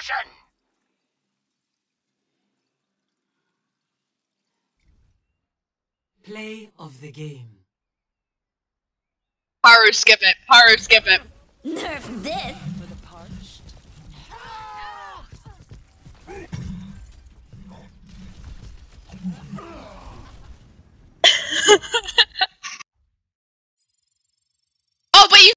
Explosion! Play of the game. Paru, skip it. Paru, skip it. Nerf this! oh, but you